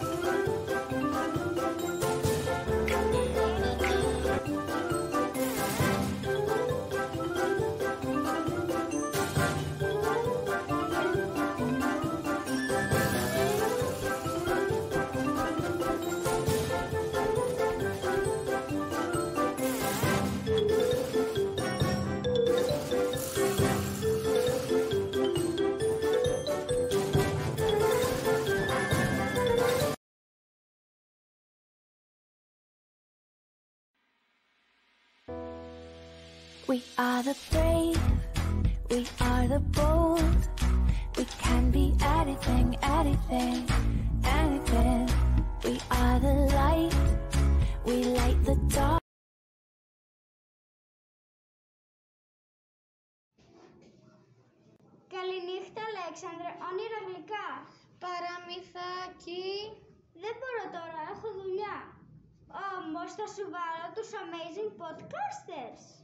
Bye. We are the brave, we are the bold. We can be anything, anything, anything. We are the light, we light the dark. Καληνύχτα, Αλέξανδρε. Όνειρα γλυκά. Παραμυθάκι. Δεν μπορώ τώρα, έχω δουλειά. Όμως θα σου βάλω τους Amazing Podcasters.